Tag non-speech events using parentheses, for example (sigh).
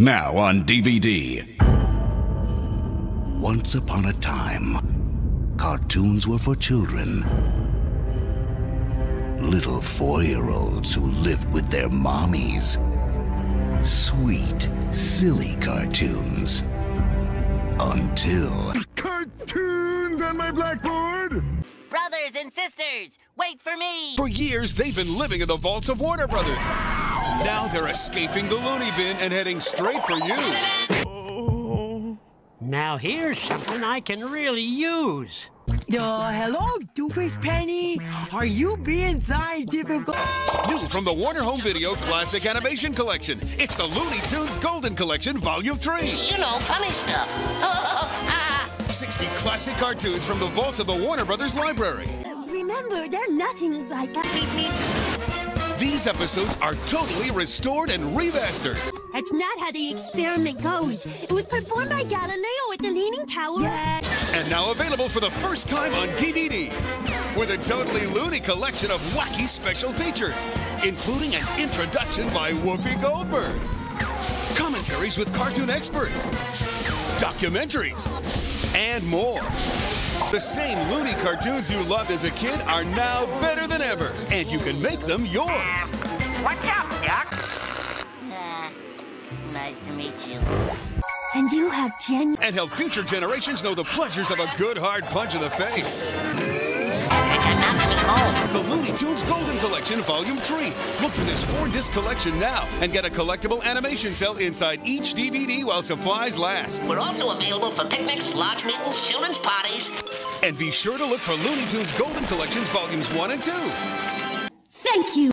Now on DVD. Once upon a time, cartoons were for children. Little four year olds who lived with their mommies. Sweet, silly cartoons. Until. Cartoons on my blackboard! Brothers and sisters, wait for me! For years, they've been living in the vaults of Warner Brothers. Now they're escaping the loony bin and heading straight for you. Now here's something I can really use. Uh, hello, Doofus Penny. Are you being scientific? New from the Warner Home Video Classic Animation Collection. It's the Looney Tunes Golden Collection Volume 3. You know, funny stuff. (laughs) 60 classic cartoons from the vaults of the Warner Brothers Library. Remember, they're nothing like These episodes are totally restored and remastered. That's not how the experiment goes. It was performed by Galileo at the Leaning Tower. Yeah. And now available for the first time on DVD. With a totally loony collection of wacky special features, including an introduction by Whoopi Goldberg, commentaries with cartoon experts, documentaries, and more. The same loony cartoons you loved as a kid are now better than ever, and you can make them yours. What's up, Doc? Uh, nice to meet you. And you have Jen. And help future generations know the pleasures of a good hard punch in the face. The Looney Tunes Golden Collection Volume 3. Look for this four disc collection now and get a collectible animation cell inside each DVD while supplies last. We're also available for picnics, lodge meetings, children's parties. And be sure to look for Looney Tunes Golden Collections Volumes 1 and 2. Thank you.